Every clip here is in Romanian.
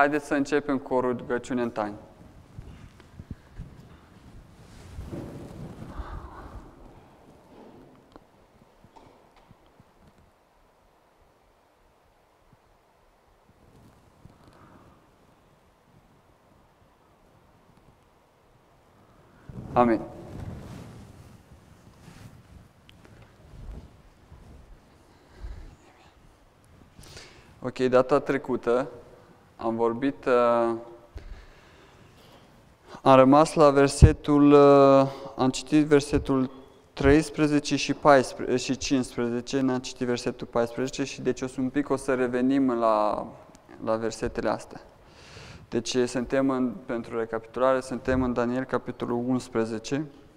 Ok, haideți să începem cu o rugăciune în taină. Amin. Ok, data trecută am vorbit, uh, am rămas la versetul, uh, am citit versetul 13 și, 14, și 15, n-am citit versetul 14 și deci o să un pic o să revenim la, la versetele astea. Deci suntem în, pentru recapitulare, suntem în Daniel capitolul 11, uh,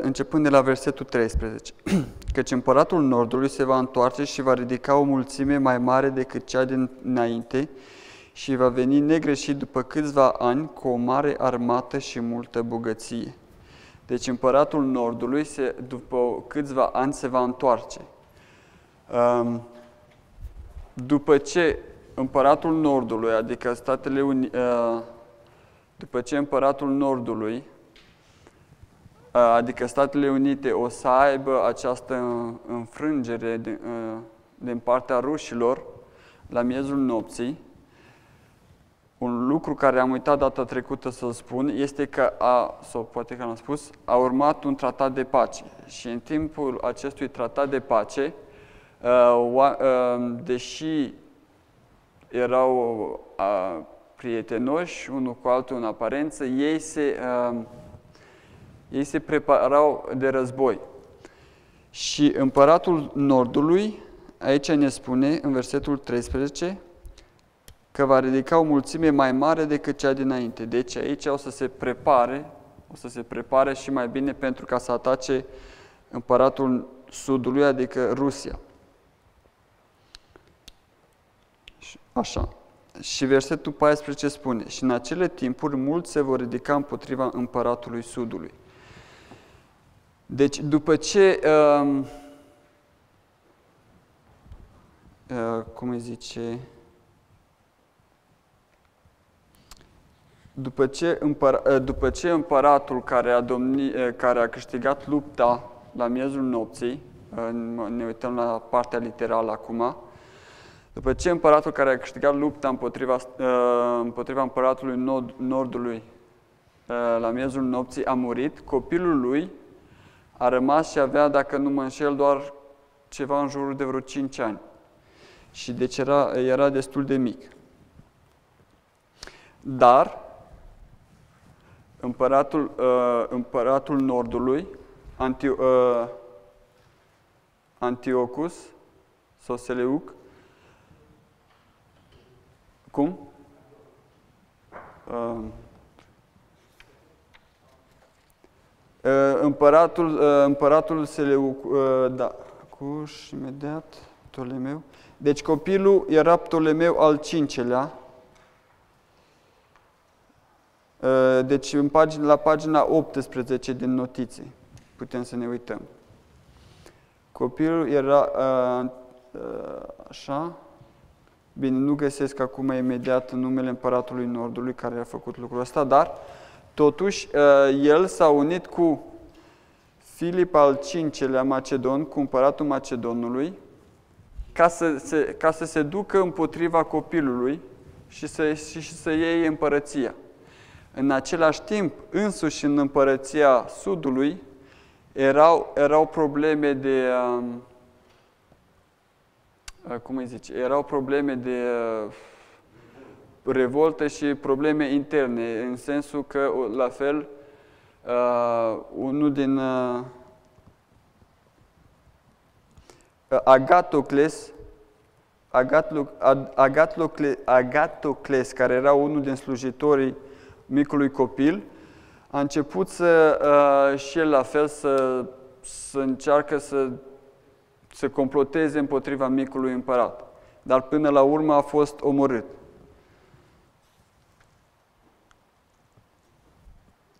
începând de la versetul 13. Căci împăratul Nordului se va întoarce și va ridica o mulțime mai mare decât cea din înainte și va veni negreșit după câțiva ani cu o mare armată și multă bogăție. Deci împăratul Nordului, se, după câțiva ani, se va întoarce. Um, după ce împăratul Nordului, adică Statele Unite, uh, după ce împăratul Nordului, uh, adică Statele Unite, o să aibă această înfrângere din, uh, din partea rușilor la miezul nopții, un lucru care am uitat data trecută să-l spun este că, a, sau poate că am spus, a urmat un tratat de pace. Și în timpul acestui tratat de pace, deși erau a, prietenoși unul cu altul în aparență, ei se, a, ei se preparau de război. Și împăratul Nordului, aici ne spune, în versetul 13, că va ridica o mulțime mai mare decât cea dinainte. Deci aici o să se prepare, o să se prepare și mai bine pentru ca să atace împăratul Sudului, adică Rusia. Așa. Și versetul 14 spune, și în acele timpuri mulți se vor ridica împotriva împăratului Sudului. Deci, după ce, uh, uh, cum îi zice, după ce, împăr, uh, după ce împăratul care a, domni, uh, care a câștigat lupta la miezul nopții, uh, ne uităm la partea literală acum, după ce împăratul care a câștigat lupta împotriva, uh, împotriva împăratului nord, Nordului uh, la miezul nopții a murit, copilul lui a rămas și avea, dacă nu mă înșel, doar ceva în jurul de vreo 5 ani. Și deci era, era destul de mic. Dar împăratul, uh, împăratul Nordului, Anti, uh, Antiochus sau Seleuc, cum? Uh, uh, împăratul, uh, împăratul Seleuc, uh, da, Cuș, imediat, Ptolemeu. Deci copilul era Ptolemeu al cincelea. Uh, deci în pagina, la pagina 18 din notițe putem să ne uităm. Copilul era uh, uh, așa, Bine, nu găsesc acum imediat numele împăratului Nordului care a făcut lucrul ăsta, dar totuși uh, el s-a unit cu Filip al V-lea Macedon, cu împăratul Macedonului, ca să, se, ca să se ducă împotriva copilului și să, și, și să iei împărăția. În același timp, însuși în împărăția Sudului, erau, erau probleme de... Uh, cum îi zice, erau probleme de revoltă și probleme interne, în sensul că, la fel, uh, unul din uh, Agatocles, Agatocles, Agatocles, care era unul din slujitorii micului copil, a început să, uh, și el la fel, să, să încearcă să să comploteze împotriva micului împărat. Dar până la urmă a fost omorât.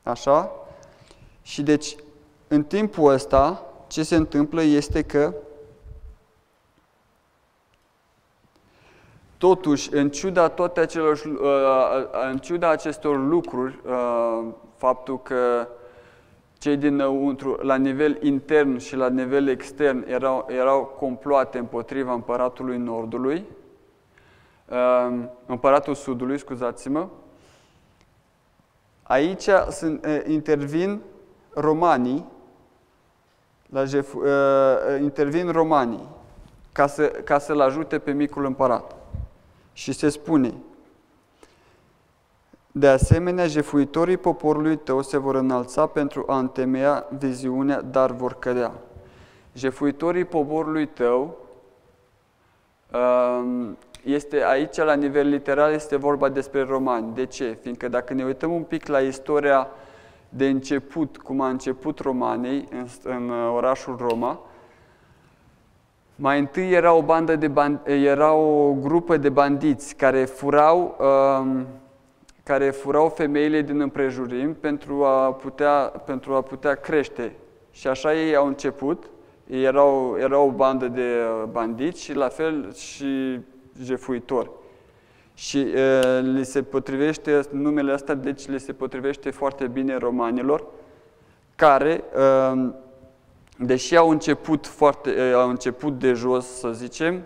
Așa? Și deci, în timpul ăsta, ce se întâmplă este că Totuși, în ciuda toate acelor, uh, în ciuda acestor lucruri, uh, faptul că cei dinăuntru, la nivel intern și la nivel extern, erau, erau comploate împotriva împăratului Nordului, uh, împăratul Sudului, scuzați-mă, aici sunt, intervin romanii, la Jef, intervin romanii ca, să, ca să-l ajute pe micul împărat. Și se spune, de asemenea, jefuitorii poporului tău se vor înalța pentru a întemeia viziunea, dar vor cădea. Jefuitorii poporului tău, um, este aici, la nivel literal, este vorba despre romani. De ce? Fiindcă dacă ne uităm un pic la istoria de început, cum a început romanii în, în uh, orașul Roma, mai întâi era o bandă de band- era o grupă de bandiți care furau, um, care furau femeile din împrejurim pentru a, putea, pentru a putea crește. Și așa ei au început. Ei erau, erau o bandă de uh, bandiți și la fel și jefuitori. Și uh, li se potrivește numele ăsta, deci li se potrivește foarte bine romanilor, care uh, deși au început, foarte, au început de jos, să zicem,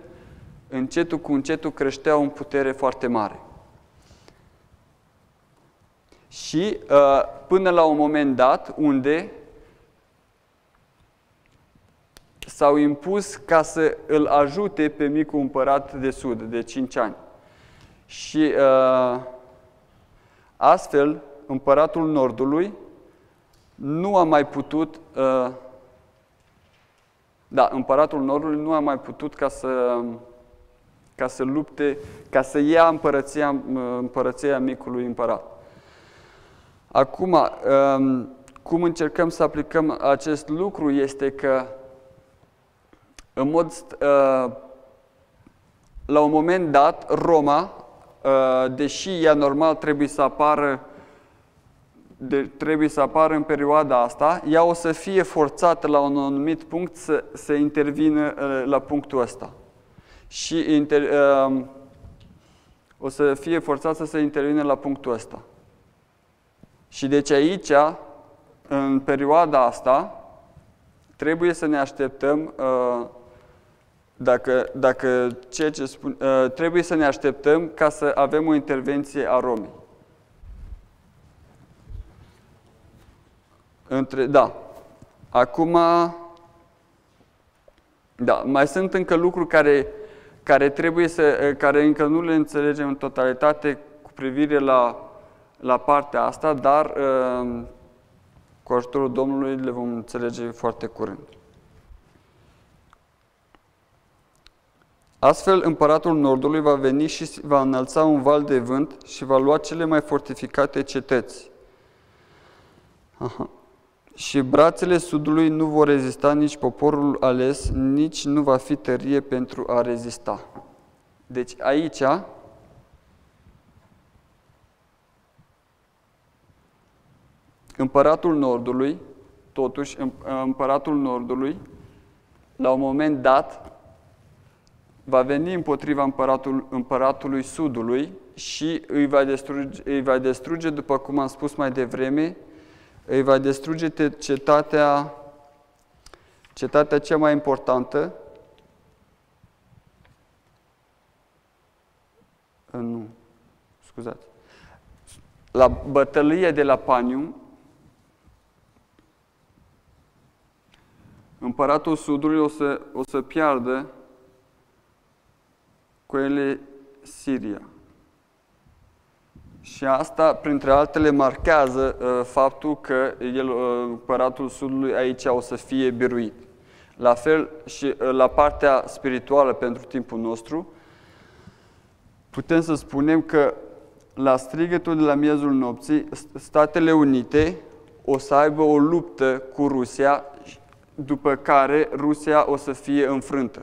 încetul cu încetul creșteau în putere foarte mare. Și până la un moment dat, unde s-au impus ca să îl ajute pe micul împărat de sud, de 5 ani. Și astfel, împăratul nordului nu a mai putut da, împăratul Nordului nu a mai putut ca să, ca să lupte, ca să ia împărăția, împărăția micului împărat. Acum, um, cum încercăm să aplicăm acest lucru este că în mod, uh, la un moment dat, Roma, uh, deși ea normal trebuie să apară de, trebuie să apară în perioada asta, ea o să fie forțată la un anumit punct să, să intervină uh, la punctul ăsta. Și inter, uh, o să fie forțată să intervină la punctul ăsta. Și deci aici, în perioada asta, trebuie să ne așteptăm, uh, dacă, dacă ceea ce spun, uh, trebuie să ne așteptăm ca să avem o intervenție a Romei. Între, da. Acum, da, mai sunt încă lucruri care, care trebuie să, care încă nu le înțelegem în totalitate cu privire la, la partea asta, dar uh, cu ajutorul Domnului le vom înțelege foarte curând. Astfel, împăratul Nordului va veni și va înălța un val de vânt și va lua cele mai fortificate cetăți. Aha. Și brațele sudului nu vor rezista nici poporul ales, nici nu va fi tărie pentru a rezista. Deci aici împăratul Nordului, totuși împăratul Nordului, la un moment dat, va veni împotriva împăratul, împăratului Sudului și îi va, distruge, îi va distruge, după cum am spus mai devreme, îi va distruge cetatea, cetatea cea mai importantă, nu, scuzați, la bătălie de la Panium, împăratul Sudului o să, o să piardă cu ele Siria. Și asta, printre altele, marchează uh, faptul că el, uh, împăratul Sudului aici o să fie biruit. La fel și uh, la partea spirituală pentru timpul nostru, putem să spunem că la strigătul de la miezul nopții, Statele Unite o să aibă o luptă cu Rusia, după care Rusia o să fie înfrântă.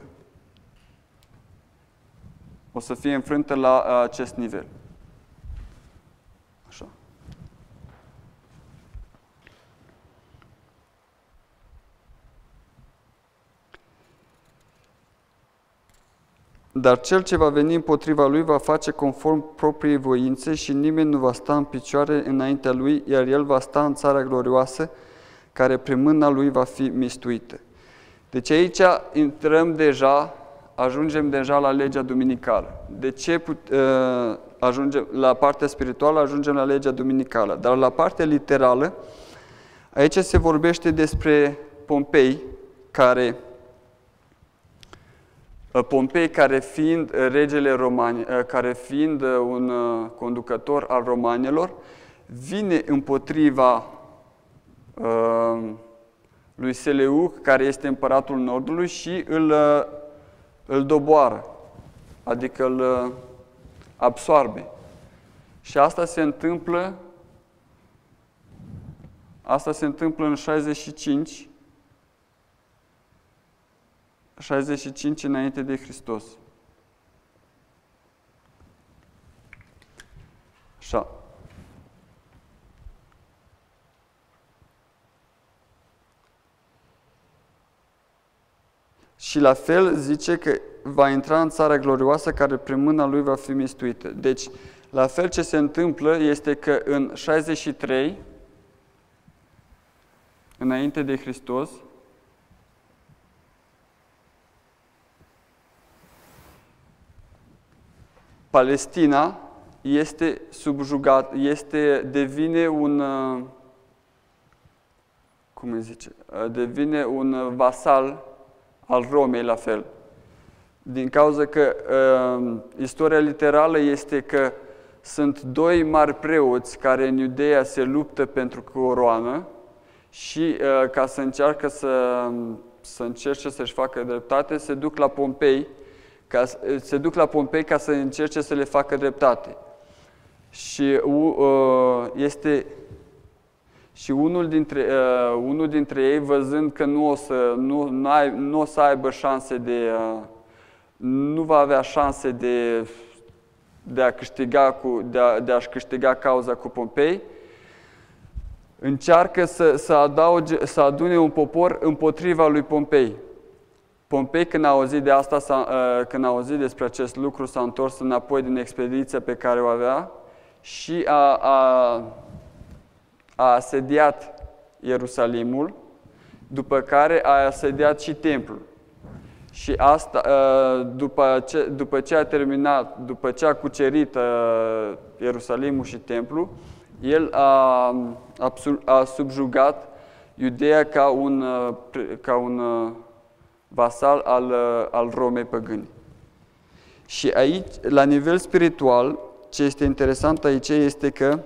O să fie înfrântă la uh, acest nivel. Dar cel ce va veni împotriva lui va face conform propriei voințe și nimeni nu va sta în picioare înaintea lui, iar el va sta în țara glorioasă, care prin mâna lui va fi mistuită. Deci aici intrăm deja, ajungem deja la legea duminicală. De ce put, uh, ajungem la partea spirituală, ajungem la legea duminicală. Dar la partea literală, aici se vorbește despre Pompei, care uh, Pompei, care fiind regele romani, uh, care fiind un conducător al romanilor, vine împotriva uh, lui Seleuc, care este împăratul Nordului, și îl, uh, îl doboară, adică îl uh, absoarbe. Și asta se întâmplă Asta se întâmplă în 65 65 înainte de Hristos. Așa. Și la fel zice că va intra în țara glorioasă care prin mâna lui va fi mistuită. Deci, la fel ce se întâmplă este că în 63, înainte de Hristos, Palestina este subjugat, este, devine un, cum îi zice, devine un vasal al Romei la fel. Din cauza că uh, istoria literală este că sunt doi mari preoți care în Iudeea se luptă pentru coroană și uh, ca să încearcă să, să încerce să-și facă dreptate, se duc la Pompei, ca, se duc la Pompei ca să încerce să le facă dreptate. Și uh, este și unul dintre, uh, unul dintre ei, văzând că nu o să, nu, nu o să aibă șanse de, uh, nu va avea șanse de, de a câștiga cu, de, a, de a-și câștiga cauza cu Pompei, încearcă să, să, adauge, să adune un popor împotriva lui Pompei. Pompei, când a auzit de asta, uh, când a auzit despre acest lucru, s-a întors înapoi din expediția pe care o avea și a, a a asediat Ierusalimul, după care a asediat și templul. Și asta, ă, după ce, după ce a terminat, după ce a cucerit ă, Ierusalimul și templul, el a, a subjugat Iudeea ca un, ă, ca un vasal al, al Romei păgâni. Și aici, la nivel spiritual, ce este interesant aici este că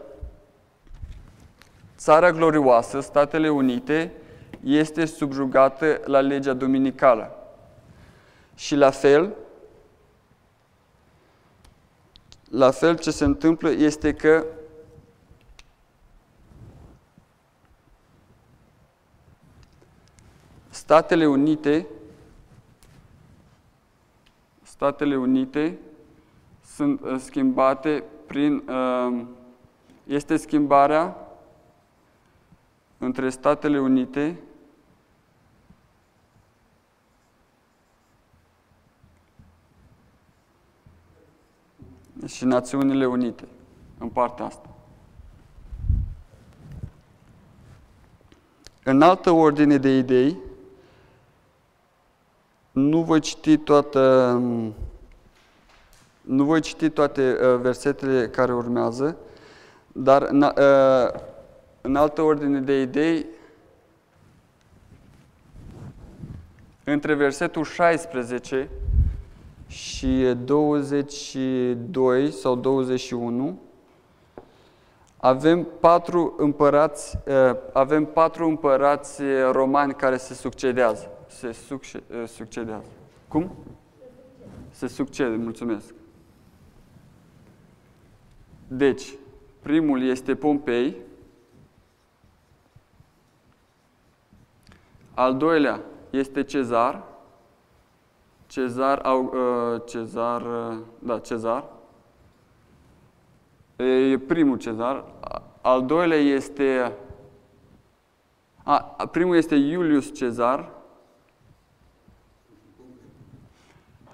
Țara glorioasă, Statele Unite, este subjugată la legea dominicală. Și la fel, la fel ce se întâmplă este că Statele Unite Statele Unite sunt uh, schimbate prin uh, este schimbarea între Statele Unite și Națiunile Unite, în partea asta. În altă ordine de idei, nu voi citi toată nu voi citi toate uh, versetele care urmează, dar uh, în altă ordine de idei, între versetul 16 și 22 sau 21, avem patru împărați, eh, avem patru împărați romani care se succedează. Se eh, succedează. Cum? Se succede, mulțumesc. Deci, primul este Pompei, Al doilea este Cezar. Cezar, au, uh, Cezar, uh, da, Cezar. E primul Cezar. Al doilea este, a, primul este Iulius Cezar.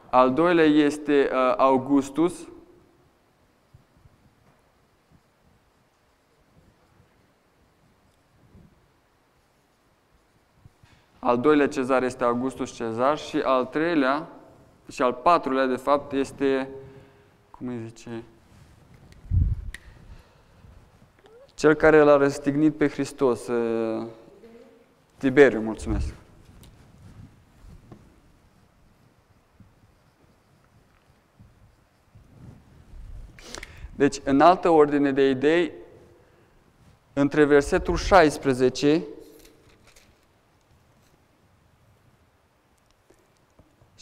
Al doilea este uh, Augustus. Al doilea cezar este Augustus Cezar și al treilea și al patrulea, de fapt, este, cum îi zice, cel care l-a răstignit pe Hristos, uh, Tiberiu, mulțumesc. Deci, în altă ordine de idei, între versetul 16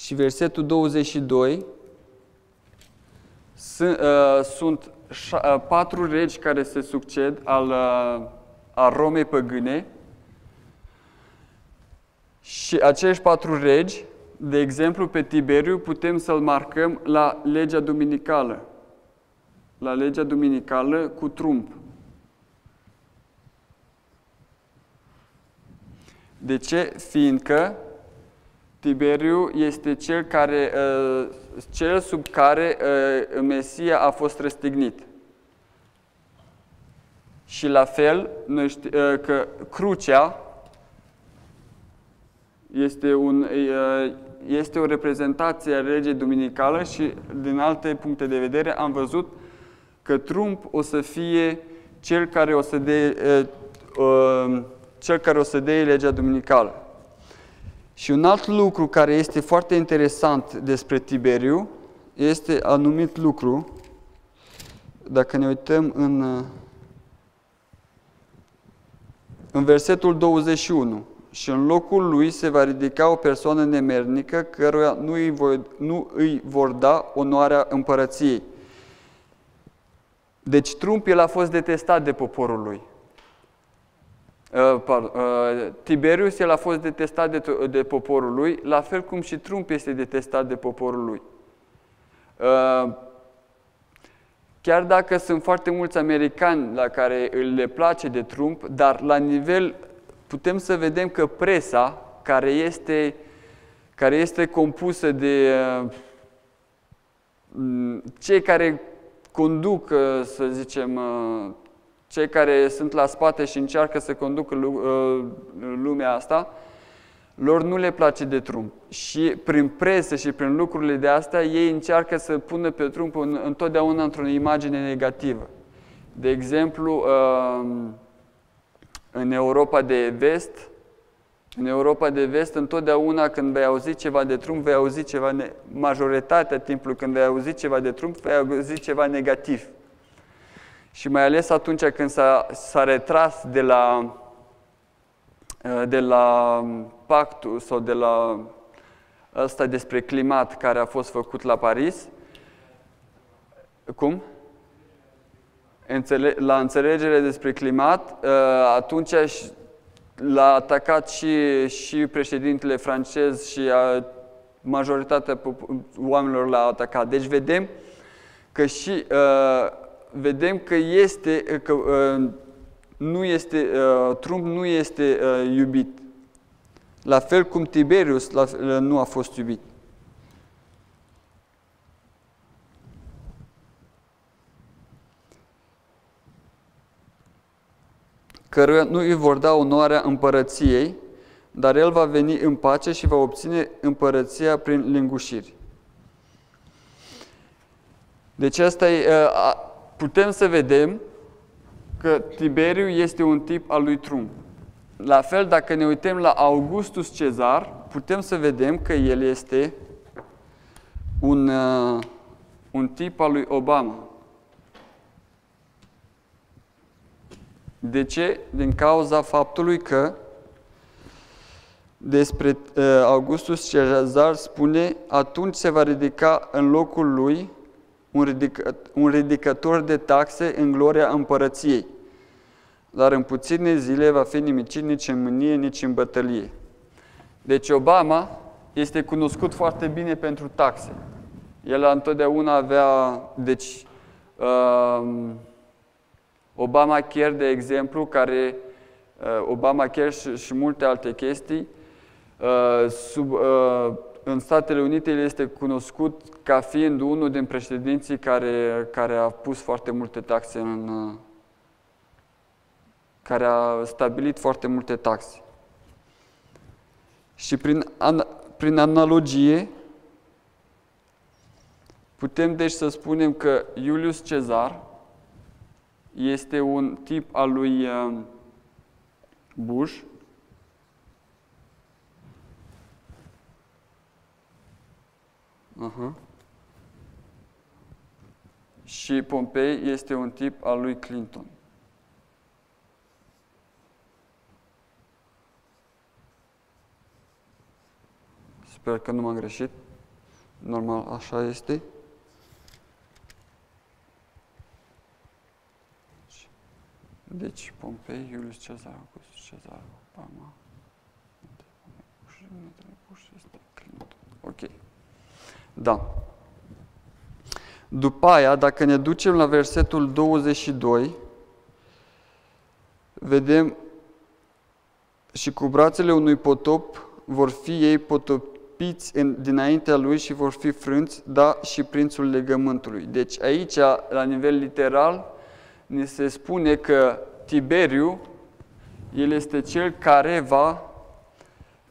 și versetul 22 sunt, uh, sunt uh, patru regi care se succed al, uh, al Romei păgâne și acești patru regi, de exemplu pe Tiberiu, putem să-l marcăm la legea duminicală. La legea duminicală cu trump. De ce? Fiindcă Tiberiu este cel, care, uh, cel sub care uh, Mesia a fost răstignit. Și la fel, noi ști, uh, că crucea este, un, este o reprezentație a regei duminicală și din alte puncte de vedere am văzut că Trump o să fie cel care o să dea, cel care o să dea legea duminicală. Și un alt lucru care este foarte interesant despre Tiberiu este anumit lucru, dacă ne uităm în, în versetul 21, și în locul lui se va ridica o persoană nemernică căruia nu îi, voi, nu îi vor da onoarea împărăției. Deci Trump el a fost detestat de poporul lui. Uh, pardon, uh, Tiberius el a fost detestat de, de poporul lui, la fel cum și Trump este detestat de poporul lui. Uh, chiar dacă sunt foarte mulți americani la care le place de Trump, dar la nivel putem să vedem că presa care este, care este compusă de cei care conduc, să zicem, cei care sunt la spate și încearcă să conducă uh, lumea asta, lor nu le place de Trump. Și prin presă și prin lucrurile de astea, ei încearcă să pună pe Trump întotdeauna într-o imagine negativă. De exemplu, uh, în Europa de vest, în Europa de vest, întotdeauna când vei auzi ceva de Trump, vei auzi ceva, majoritatea timpului când vei auzi ceva de Trump, vei auzi ceva negativ. Și mai ales atunci când s-a, s-a retras de la, de la pactul sau de la ăsta despre climat care a fost făcut la Paris. Cum? La înțelegere despre climat, ă, atunci l-a atacat și, și președintele francez și a, majoritatea oamenilor l-a atacat. Deci vedem că și uh, vedem că este, că uh, nu este, uh, Trump nu este uh, iubit. La fel cum Tiberius la, uh, nu a fost iubit. căruia nu îi vor da onoarea împărăției, dar el va veni în pace și va obține împărăția prin lingușiri. Deci asta e, uh, putem să vedem că Tiberiu este un tip al lui Trump. La fel, dacă ne uităm la Augustus Cezar, putem să vedem că el este un, uh, un tip al lui Obama. De ce? Din cauza faptului că despre uh, Augustus Cezar spune atunci se va ridica în locul lui un, ridică, un ridicător de taxe în gloria împărăției. Dar în puține zile va fi nimicit nici în mânie, nici în bătălie. Deci Obama este cunoscut foarte bine pentru taxe. El întotdeauna avea, deci, uh, Obama Care, de exemplu, care uh, Obama Care și, și multe alte chestii, uh, sub, uh, în Statele Unite el este cunoscut ca fiind unul din președinții care, care a pus foarte multe taxe în. Uh, care a stabilit foarte multe taxe. Și prin, an, prin analogie, putem deci să spunem că Iulius Cezar este un tip al lui uh, Bush, Uh-huh. Și Pompei este un tip al lui Clinton. Sper că nu m-am greșit. Normal, așa este. Deci, Pompei, Iulius Cezar, Augustus Cezar, Obama, Ok. Da. După aia, dacă ne ducem la versetul 22, vedem și cu brațele unui potop vor fi ei potopiți în, dinaintea lui și vor fi frânți, da, și prințul legământului. Deci aici, la nivel literal, ni se spune că Tiberiu, el este cel care va,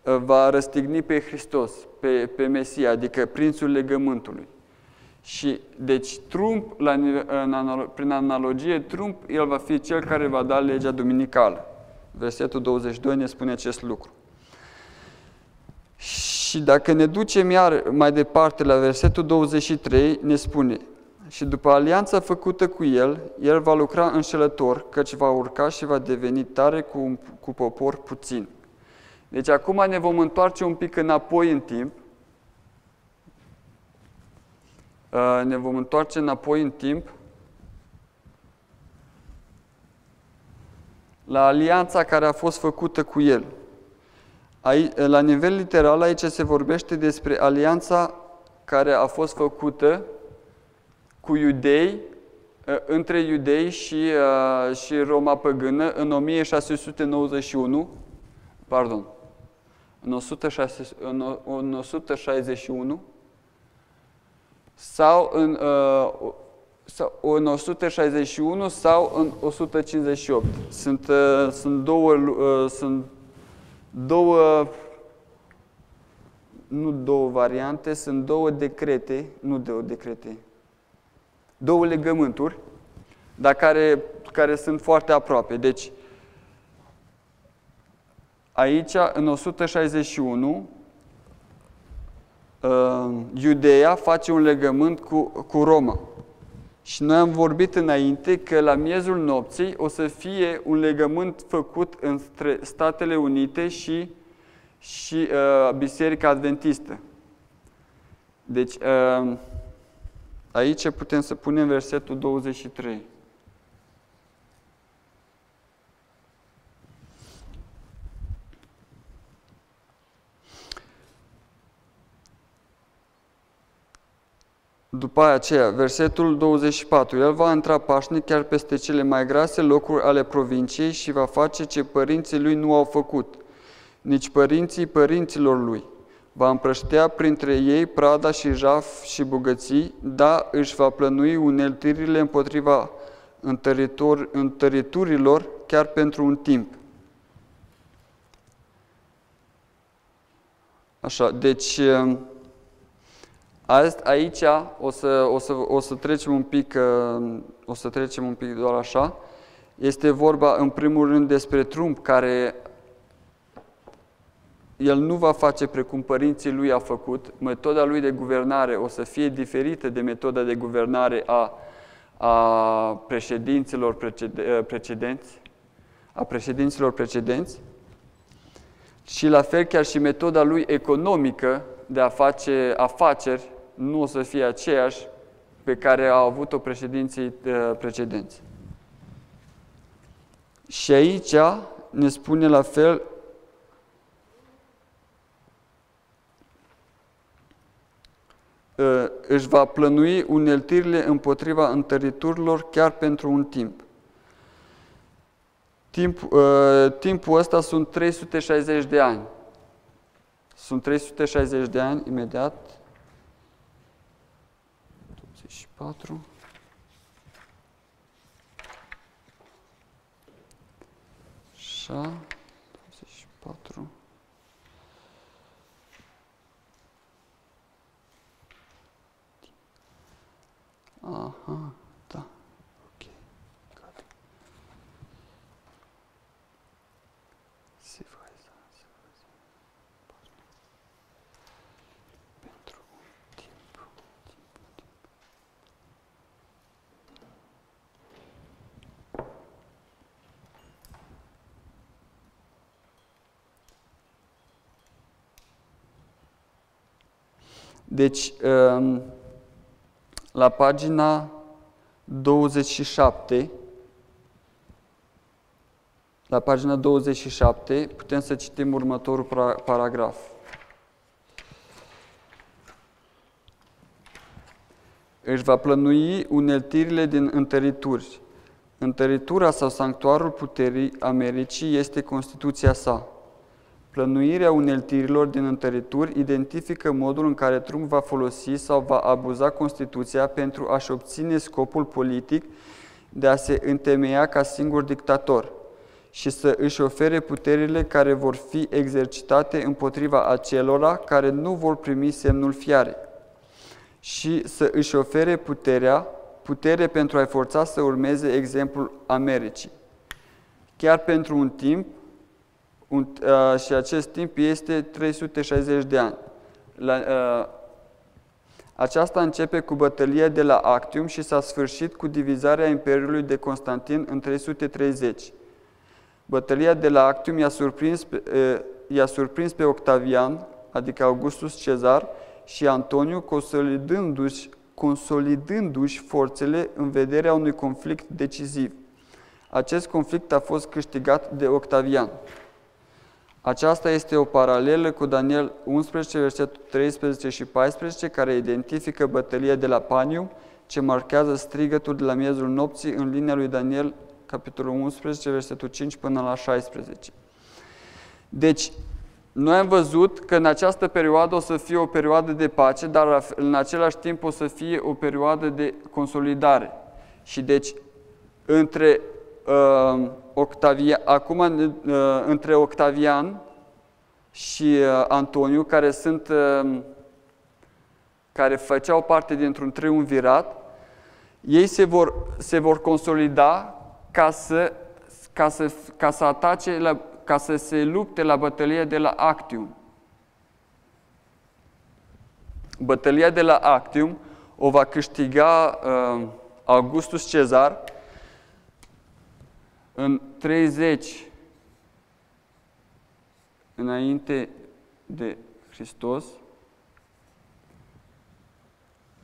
va răstigni pe Hristos pe, pe Mesia, adică prințul legământului. Și deci Trump, la, în, prin analogie, Trump, el va fi cel care va da legea duminicală. Versetul 22 ne spune acest lucru. Și dacă ne ducem iar mai departe la versetul 23, ne spune Și după alianța făcută cu el, el va lucra înșelător, căci va urca și va deveni tare cu, cu popor puțin. Deci acum ne vom întoarce un pic înapoi în timp. Uh, ne vom întoarce înapoi în timp la alianța care a fost făcută cu el. Aici, la nivel literal, aici se vorbește despre alianța care a fost făcută cu iudei, uh, între iudei și, uh, și Roma păgână în 1691, pardon, în, 106, în, în 161 sau în, uh, sau în 161 sau în 158. Sunt, uh, sunt două, uh, sunt două nu două variante, sunt două decrete, nu două decrete, două legământuri, dar care, care sunt foarte aproape. Deci, Aici, în 161, uh, Iudeea face un legământ cu, cu Roma. Și noi am vorbit înainte că la miezul nopții o să fie un legământ făcut între Statele Unite și, și uh, Biserica Adventistă. Deci, uh, aici putem să punem versetul 23. După aceea, versetul 24, El va intra pașnic chiar peste cele mai grase locuri ale provinciei și va face ce părinții lui nu au făcut, nici părinții părinților lui. Va împrăștea printre ei prada și jaf și bogății, da, își va plănui uneltirile împotriva întăritor, întăriturilor chiar pentru un timp. Așa, deci Azi, aici o să, o, să, o să trecem un pic, uh, o să trecem un pic doar așa. Este vorba în primul rând despre Trump, care el nu va face precum părinții lui a făcut. Metoda lui de guvernare o să fie diferită de metoda de guvernare a, a președinților uh, precedenți, a președinților precedenți. Și la fel chiar și metoda lui economică de a face afaceri nu o să fie aceeași pe care au avut-o președinții uh, precedenți. Și aici ne spune la fel uh, își va plănui uneltirile împotriva întăriturilor chiar pentru un timp. Timp, uh, timpul ăsta sunt 360 de ani. Sunt 360 de ani, imediat. 24. Așa, 24. Aha, Deci, um, la pagina 27, la pagina 27, putem să citim următorul paragraf. Își va plănui uneltirile din întărituri. Întăritura sau sanctuarul puterii Americii este Constituția sa. Plănuirea uneltirilor din întărituri identifică modul în care Trump va folosi sau va abuza Constituția pentru a-și obține scopul politic de a se întemeia ca singur dictator și să își ofere puterile care vor fi exercitate împotriva acelora care nu vor primi semnul fiare și să își ofere puterea, putere pentru a-i forța să urmeze exemplul Americii. Chiar pentru un timp, un, uh, și acest timp este 360 de ani. La, uh, aceasta începe cu bătălia de la Actium și s-a sfârșit cu divizarea Imperiului de Constantin în 330. Bătălia de la Actium i-a surprins, uh, i-a surprins pe Octavian, adică Augustus Cezar, și Antoniu, consolidându-și, consolidându-și forțele în vederea unui conflict decisiv. Acest conflict a fost câștigat de Octavian. Aceasta este o paralelă cu Daniel 11, versetul 13 și 14, care identifică bătălia de la Panium, ce marchează strigătul de la miezul nopții în linia lui Daniel, capitolul 11, versetul 5 până la 16. Deci, noi am văzut că în această perioadă o să fie o perioadă de pace, dar în același timp o să fie o perioadă de consolidare. Și deci, între uh, Octavian, acum uh, între Octavian și uh, Antoniu, care sunt uh, care făceau parte dintr-un triumvirat, ei se vor, se vor consolida ca să, ca să, ca să atace, la, ca să se lupte la bătălia de la Actium. Bătălia de la Actium o va câștiga uh, Augustus Cezar în 30 înainte de Hristos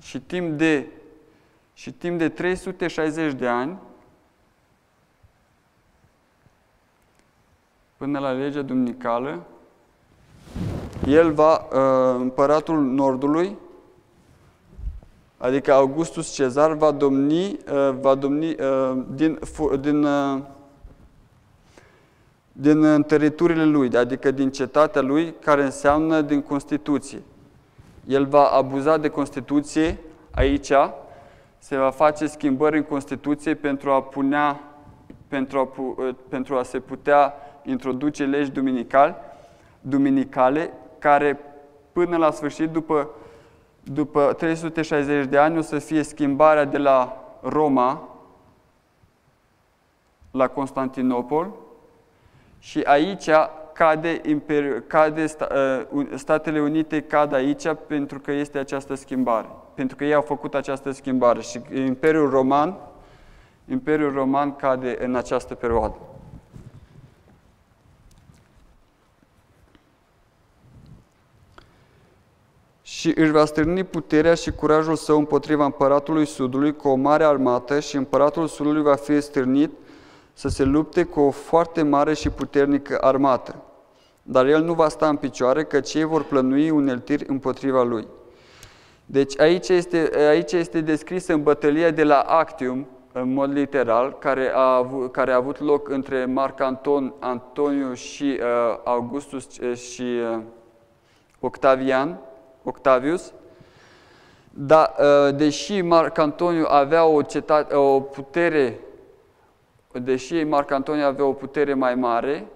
și timp de și timp de 360 de ani până la legea duminicală, el va, uh, împăratul Nordului, adică Augustus Cezar, va domni, uh, va domni uh, din, din din teritoriile lui, adică din cetatea lui, care înseamnă din Constituție. El va abuza de Constituție aici, se va face schimbări în Constituție pentru a punea, pentru a, pentru a se putea introduce legi duminicale, duminicale care până la sfârșit, după, după 360 de ani, o să fie schimbarea de la Roma la Constantinopol, și aici cade, imperiu, cade uh, Statele Unite cad aici pentru că este această schimbare. Pentru că ei au făcut această schimbare și Imperiul Roman, Imperiul Roman cade în această perioadă. și își va strâni puterea și curajul său împotriva împăratului Sudului cu o mare armată și împăratul Sudului va fi strânit să se lupte cu o foarte mare și puternică armată. Dar el nu va sta în picioare, căci ei vor plănui uneltiri împotriva lui. Deci aici este, aici este descrisă în bătălia de la Actium, în mod literal, care a, avut, care a avut loc între Marc Anton, Antoniu și uh, Augustus uh, și uh, Octavian, Octavius, dar uh, deși Marc Antoniu avea o, cetate, o putere, deși Marc Antoniu avea o putere mai mare,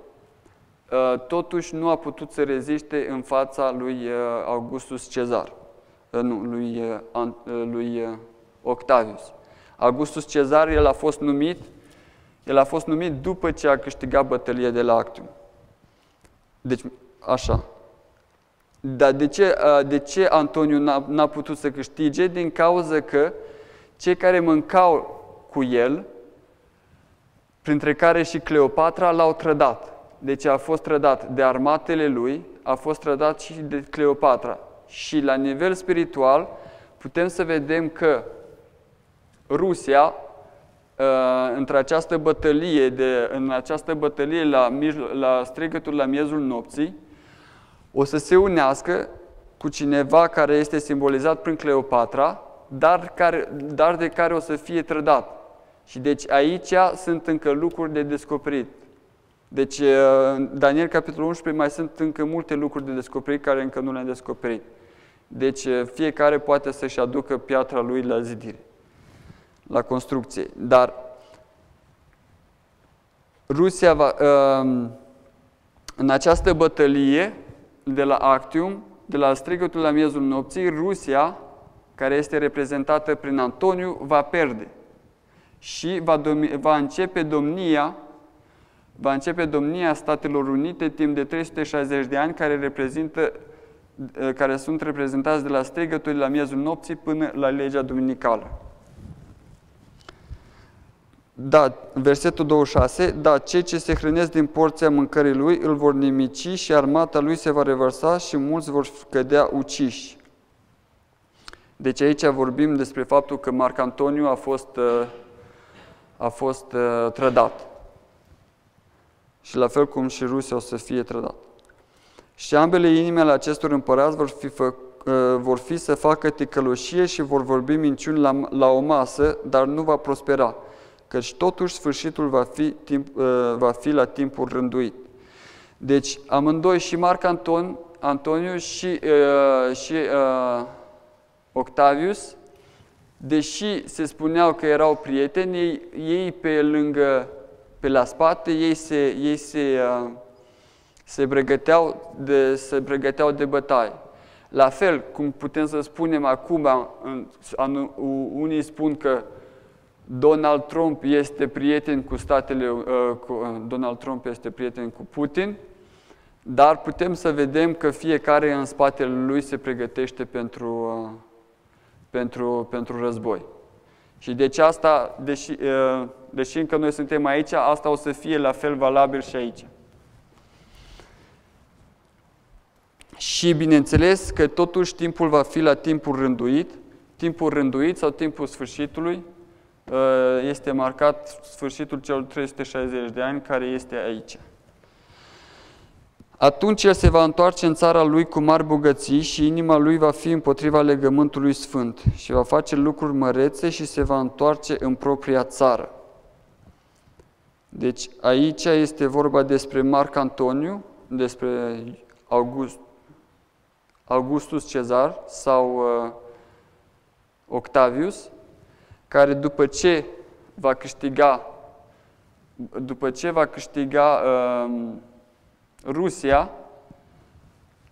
uh, totuși nu a putut să reziste în fața lui uh, Augustus Cezar, nu, lui, lui Octavius. Augustus Cezar, el a fost numit, el a fost numit după ce a câștigat bătălia de la Actium. Deci, așa. Dar de ce, de ce Antoniu n-a, n-a putut să câștige? Din cauza că cei care mâncau cu el, printre care și Cleopatra, l-au trădat. Deci a fost trădat de armatele lui, a fost trădat și de Cleopatra. Și la nivel spiritual putem să vedem că Rusia, între această bătălie, de, în această bătălie la, la strigătul la miezul nopții, o să se unească cu cineva care este simbolizat prin Cleopatra, dar, care, dar de care o să fie trădat. Și deci aici sunt încă lucruri de descoperit. Deci, în Daniel, capitolul 11, mai sunt încă multe lucruri de descoperit care încă nu le-am descoperit. Deci, fiecare poate să-și aducă piatra lui la zidire, la construcție. Dar Rusia va, în această bătălie de la Actium, de la strigătul la miezul nopții, Rusia, care este reprezentată prin Antoniu, va perde și va, va începe domnia va începe domnia Statelor Unite timp de 360 de ani, care, reprezintă, care sunt reprezentați de la strigătul la miezul nopții până la legea duminicală. Da, versetul 26, da, cei ce se hrănesc din porția mâncării lui îl vor nimici și armata lui se va revărsa și mulți vor cădea uciși. Deci aici vorbim despre faptul că Marc Antoniu a fost, uh, a fost uh, trădat. Și la fel cum și Rusia o să fie trădat. Și ambele inimi ale acestor împărați vor fi, fă, uh, vor fi să facă ticăloșie și vor vorbi minciuni la, la o masă, dar nu va prospera căci totuși sfârșitul va fi, timp, uh, va fi la timpul rânduit. Deci amândoi, și Marc Anton, Antoniu și, uh, și uh, Octavius, deși se spuneau că erau prieteni, ei, ei pe lângă, pe la spate, ei se, ei se, uh, se, pregăteau de, se pregăteau de bătaie. La fel, cum putem să spunem acum, în, în, unii spun că Donald Trump este prieten cu statele, uh, cu, uh, Donald Trump este prieten cu Putin, dar putem să vedem că fiecare în spatele lui se pregătește pentru, uh, pentru, pentru război. Și deci asta, deși, deși încă noi suntem aici, asta o să fie la fel valabil și aici. Și bineînțeles că totuși timpul va fi la timpul rânduit, timpul rânduit sau timpul sfârșitului, Uh, este marcat sfârșitul celor 360 de ani care este aici. Atunci el se va întoarce în țara lui cu mari bogății și inima lui va fi împotriva legământului sfânt și va face lucruri mărețe și se va întoarce în propria țară. Deci aici este vorba despre Marc Antoniu, despre August, Augustus Cezar sau uh, Octavius, care după ce va câștiga după ce va câștiga uh, Rusia,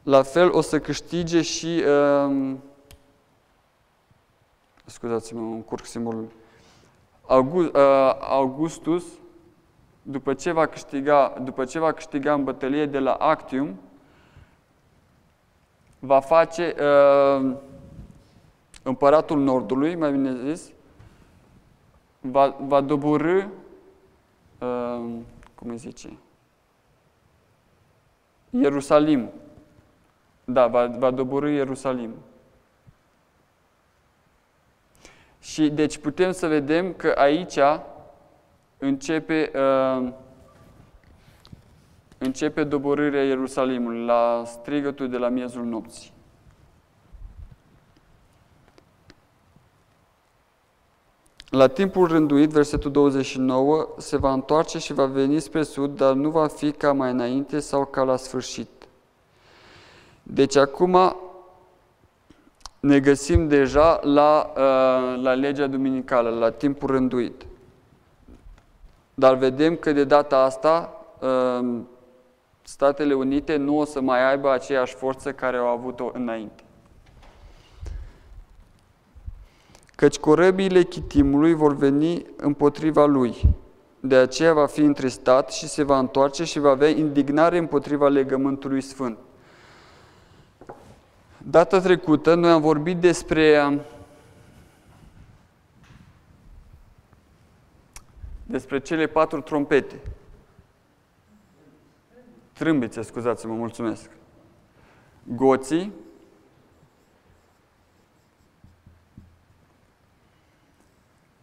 la fel o să câștige și uh, scuzați-mă, un curc simbolul. August, uh, Augustus, după ce va câștiga, după ce va câștiga în bătălie de la Actium, va face uh, împăratul Nordului, mai bine zis, va, va doborâ, uh, cum îi zice, Ierusalim. Da, va, va doborâ Ierusalim. Și deci putem să vedem că aici începe, uh, începe doborârea Ierusalimului la strigătul de la miezul nopții. La timpul rânduit, versetul 29, se va întoarce și va veni spre sud, dar nu va fi ca mai înainte sau ca la sfârșit. Deci acum ne găsim deja la, uh, la legea duminicală, la timpul rânduit. Dar vedem că de data asta uh, Statele Unite nu o să mai aibă aceeași forță care au avut-o înainte. Căci corăbiile chitimului vor veni împotriva lui. De aceea va fi întristat și se va întoarce și va avea indignare împotriva legământului sfânt. Data trecută noi am vorbit despre despre cele patru trompete. Trâmbițe, scuzați-mă, mulțumesc. Goții,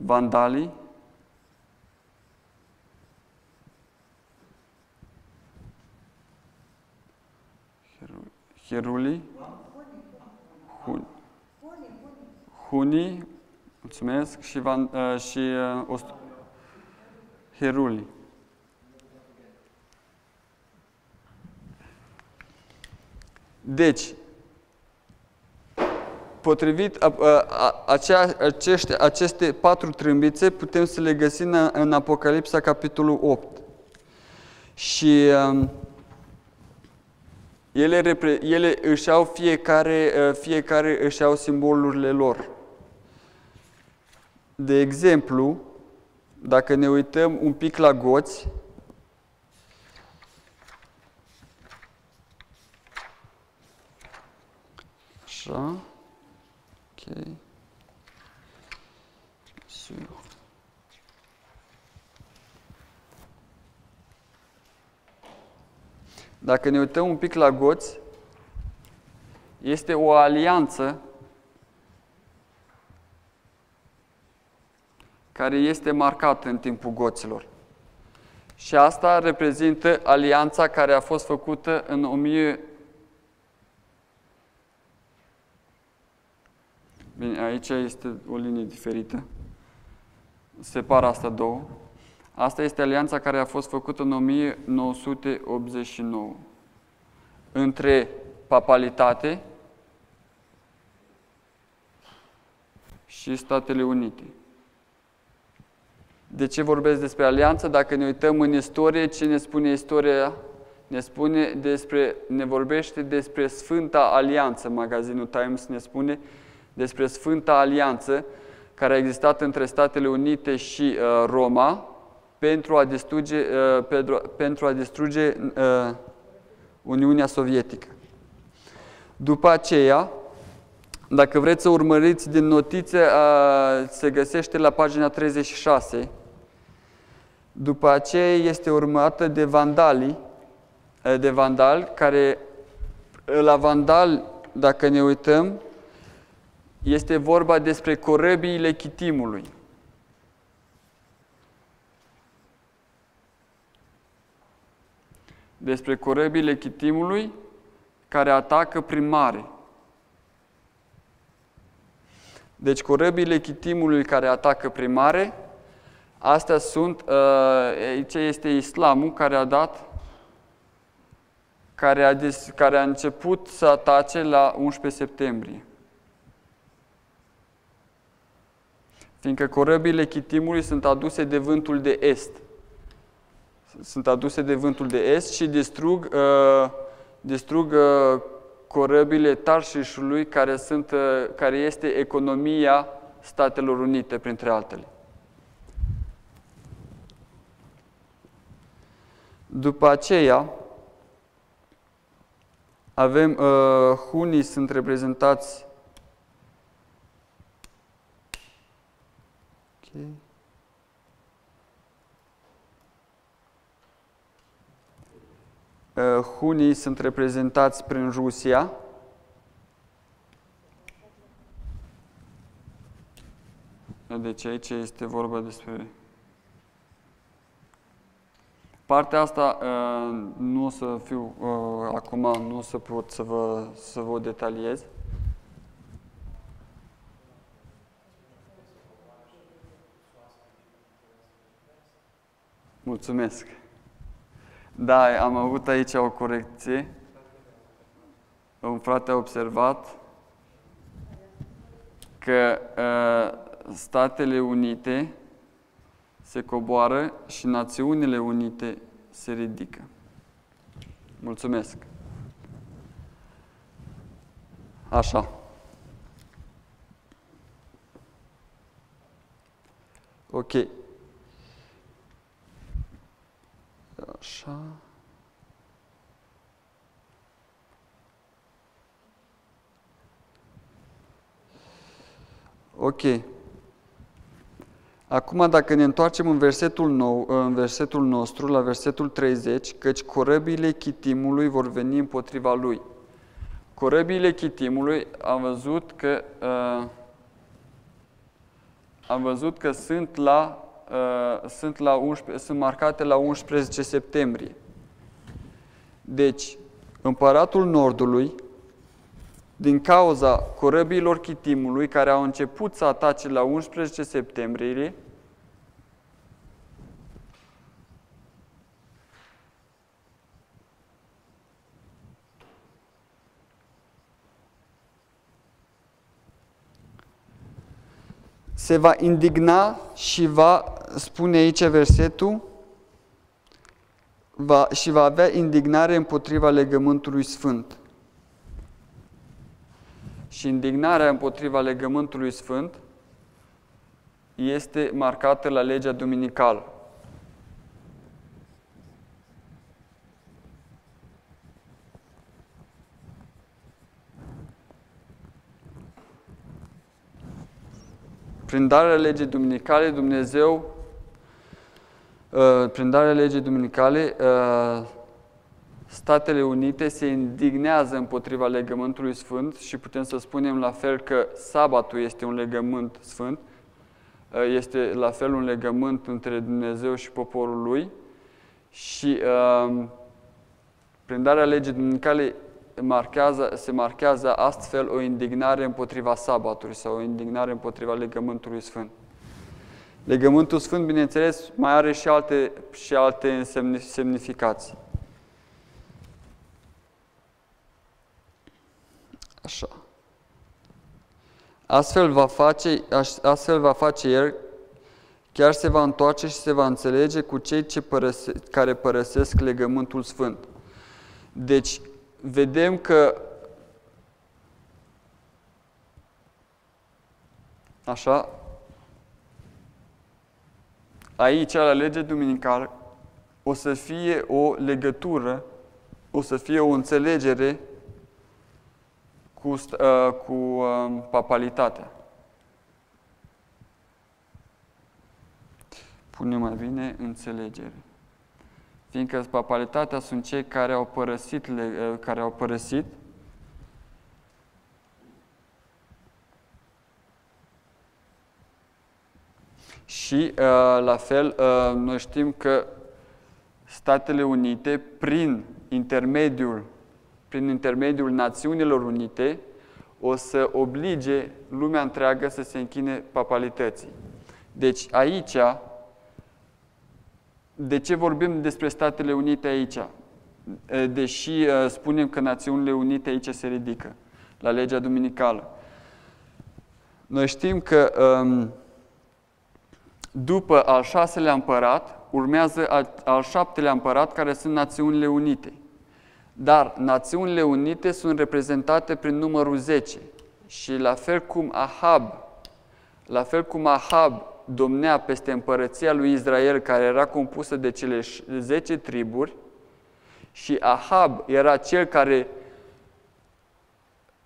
vandalii, Herulii, Hun, Hunii, mulțumesc, și, van, uh, și uh, Ost, Herulii. Deci, potrivit a, a, acea, acește, aceste patru trâmbițe, putem să le găsim în, în Apocalipsa, capitolul 8. Și um, ele, ele își au fiecare, uh, fiecare își au simbolurile lor. De exemplu, dacă ne uităm un pic la goți, așa, ok, sur. Dacă ne uităm un pic la goți, este o alianță care este marcată în timpul goților. Și asta reprezintă alianța care a fost făcută în 1000 Bine, aici este o linie diferită. Separ asta două. Asta este alianța care a fost făcută în 1989 între papalitate și Statele Unite. De ce vorbesc despre alianță? Dacă ne uităm în istorie, ce ne spune istoria? Ne, spune despre, ne vorbește despre Sfânta Alianță. Magazinul Times ne spune despre Sfânta Alianță care a existat între Statele Unite și uh, Roma pentru a distruge, uh, pentru, pentru a distruge uh, Uniunea Sovietică. După aceea, dacă vreți să urmăriți din notițe, uh, se găsește la pagina 36. După aceea este urmată de vandali, uh, de vandal, care la vandal, dacă ne uităm, este vorba despre corăbiile chitimului. despre corăbile chitimului care atacă prin mare. Deci corăbile chitimului care atacă prin mare, astea sunt, uh, aici este islamul care a dat, care a, dis, care a început să atace la 11 septembrie. Fiindcă corăbile chitimului sunt aduse de vântul de est sunt aduse de vântul de est și distrug, uh, distrug uh, corăbile Tarșișului, care, sunt, uh, care este economia Statelor Unite, printre altele. După aceea, avem, uh, hunii sunt reprezentați okay. Uh, hunii sunt reprezentați prin Rusia. Deci aici este vorba despre... Partea asta uh, nu o să fiu uh, acum, nu o să pot să vă, să vă detaliez. Mulțumesc! Da, am avut aici o corecție. un frate a observat că uh, Statele Unite se coboară și Națiunile Unite se ridică. Mulțumesc! Așa. Ok. Așa. Ok. Acum, dacă ne întoarcem în versetul, nou, în versetul nostru, la versetul 30, căci corăbiile chitimului vor veni împotriva lui. Corăbiile chitimului am văzut că uh, am văzut că sunt la uh, sunt la 11, sunt marcate la 11 septembrie. Deci, împăratul Nordului din cauza corăbiilor chitimului care au început să atace la 11 septembrie, se va indigna și va, spune aici versetul, va, și va avea indignare împotriva legământului sfânt și indignarea împotriva legământului sfânt este marcată la legea duminicală. Prin darea legii duminicale, Dumnezeu, uh, prin darea legii duminicale, uh, Statele Unite se indignează împotriva legământului sfânt și putem să spunem la fel că sabatul este un legământ sfânt, este la fel un legământ între Dumnezeu și poporul lui și uh, prin darea legii duminicale marchează, se marchează astfel o indignare împotriva sabatului sau o indignare împotriva legământului sfânt. Legământul sfânt, bineînțeles, mai are și alte, și alte semnificații. Așa. Astfel va face, astfel va face el, chiar se va întoarce și se va înțelege cu cei ce părăse, care părăsesc legământul sfânt. Deci, vedem că Așa, aici, la lege duminicală, o să fie o legătură, o să fie o înțelegere cu, uh, cu uh, papalitatea. Pune mai bine înțelegere. Fiindcă papalitatea sunt cei care au părăsit, uh, care au părăsit Și, la fel, noi știm că Statele Unite, prin intermediul prin intermediul Națiunilor Unite, o să oblige lumea întreagă să se închine papalității. Deci aici, de ce vorbim despre Statele Unite aici? Deși spunem că Națiunile Unite aici se ridică, la legea duminicală. Noi știm că după al șaselea împărat, urmează al șaptelea împărat, care sunt Națiunile Unite. Dar Națiunile Unite sunt reprezentate prin numărul 10. Și la fel cum Ahab, la fel cum Ahab domnea peste împărăția lui Israel, care era compusă de cele 10 triburi, și Ahab era cel care,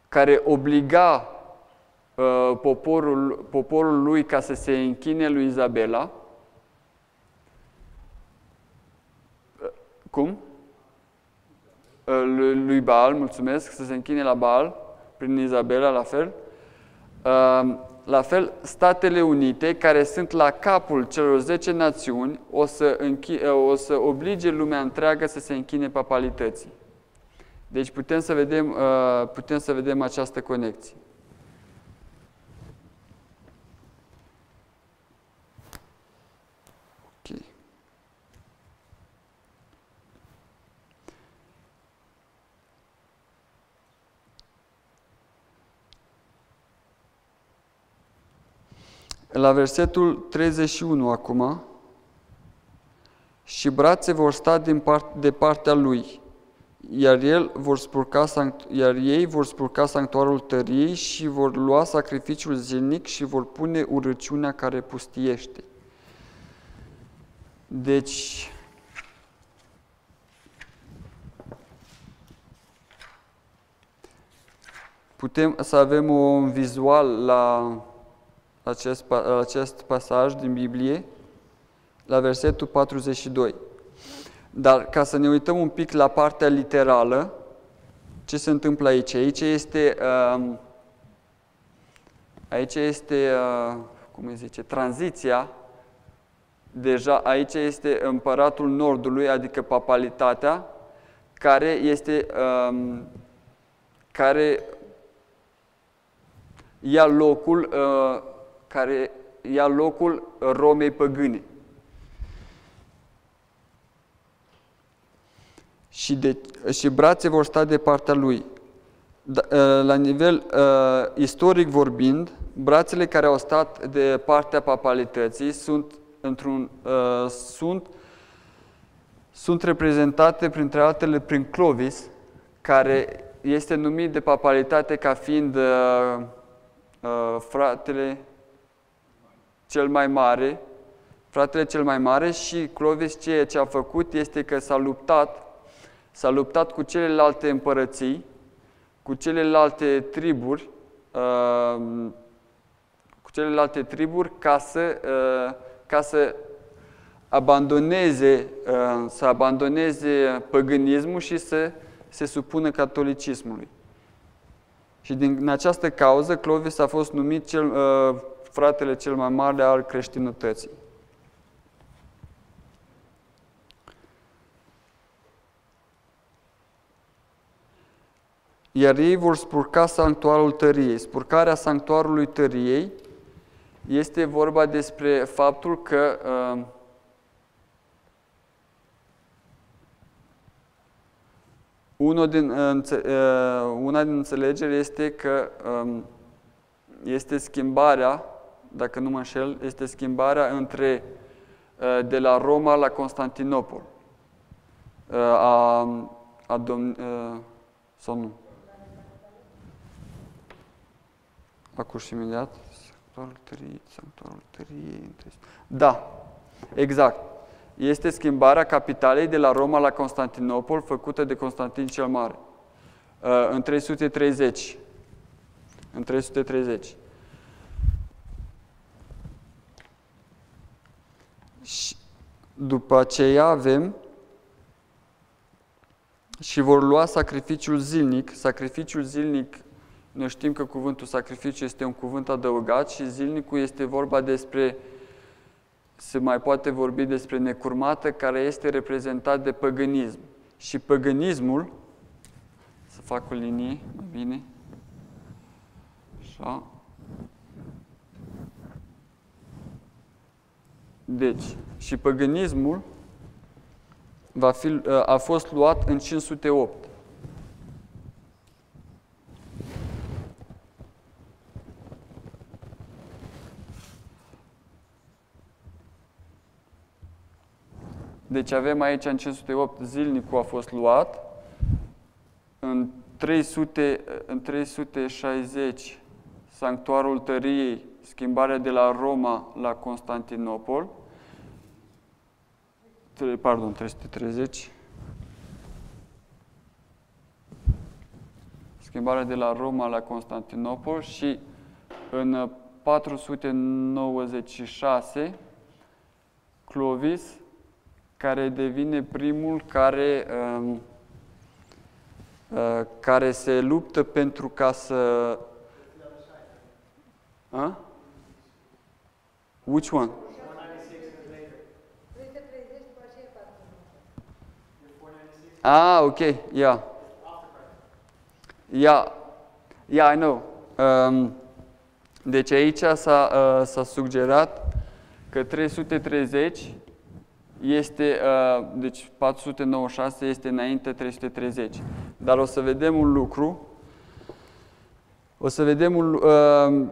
care obliga uh, poporul, poporul lui ca să se închine lui Izabela. Uh, cum? lui Baal, mulțumesc, să se închine la Baal, prin Izabela, la fel. La fel, Statele Unite, care sunt la capul celor 10 națiuni, o să, închi- o să oblige lumea întreagă să se închine papalității. Deci putem să vedem, putem să vedem această conexie. La versetul 31 acum, și brațe vor sta din part, de partea lui, iar, el vor spurca, iar ei vor spurca sanctuarul tăriei și vor lua sacrificiul zilnic și vor pune urăciunea care pustiește. Deci, putem să avem un vizual la acest, la acest pasaj din Biblie, la versetul 42. Dar ca să ne uităm un pic la partea literală, ce se întâmplă aici? Aici este, uh, aici este, uh, cum îi zice, tranziția. Deja aici este împăratul Nordului, adică papalitatea, care este, uh, care ia locul, uh, care ia locul Romei păgâne. și, de, și brațe vor sta de partea lui. Da, ă, la nivel uh, istoric vorbind, brațele care au stat de partea papalității sunt, într-un, uh, sunt, sunt reprezentate, printre altele, prin Clovis, care este numit de papalitate ca fiind uh, uh, fratele cel mai mare, fratele cel mai mare și Clovis ceea ce a făcut este că s-a luptat s-a luptat cu celelalte împărății, cu celelalte triburi, uh, cu celelalte triburi ca să, uh, ca să abandoneze, uh, să abandoneze păgânismul și să se supună catolicismului. Și din această cauză, Clovis a fost numit cel, fratele cel mai mare al creștinătății. iar ei vor spurca sanctuarul tăriei. Spurcarea sanctuarului tăriei este vorba despre faptul că uh, unul din, uh, uh, una din înțelegeri este că um, este schimbarea, dacă nu mă înșel, este schimbarea între uh, de la Roma la Constantinopol. Uh, a, a domn, uh, sau nu? Acum și imediat. Sanctuarul tăriei, sanctuarul tăriei. Da, exact. Este schimbarea capitalei de la Roma la Constantinopol, făcută de Constantin cel Mare. Uh, în 330. În 330. Și după aceea avem și vor lua sacrificiul zilnic. Sacrificiul zilnic noi știm că cuvântul sacrificiu este un cuvânt adăugat și zilnicul este vorba despre, se mai poate vorbi despre necurmată, care este reprezentat de păgânism. Și păgânismul, să fac o linie mai bine, așa, Deci, și păgânismul va fi, a fost luat în 508. Deci avem aici în 508 zilnicul a fost luat, în, 300, în 360 sanctuarul tăriei, schimbarea de la Roma la Constantinopol, pardon, 330, schimbarea de la Roma la Constantinopol și în 496 Clovis care devine primul care, uh, uh, care se luptă pentru ca să... Uh? Which one? Ah, okay, yeah. Yeah, yeah, I know. Um, deci aici s-a, uh, sugerat că 330 este, uh, deci 496 este înainte 330. Dar o să vedem un lucru, o să vedem un, uh,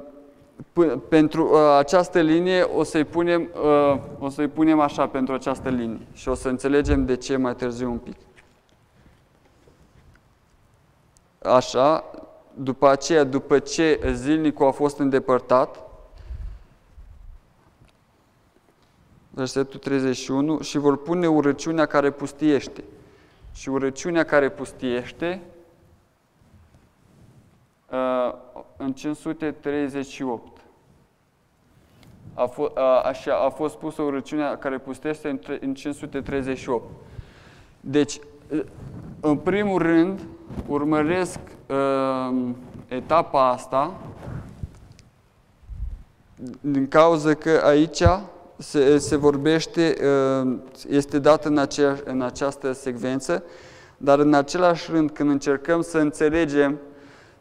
pentru uh, această linie o să-i punem, uh, o să-i punem așa pentru această linie și o să înțelegem de ce mai târziu un pic. Așa, după aceea, după ce zilnicul a fost îndepărtat, versetul 31, și vor pune urăciunea care pustiește. Și urăciunea care pustiește uh, în 538. A, fost, a, așa, a fost pusă urăciunea care pustiește în, în 538. Deci, în primul rând, urmăresc uh, etapa asta din cauza că aici se, se vorbește, uh, este dată în, aceea, în această secvență, dar în același rând, când încercăm să înțelegem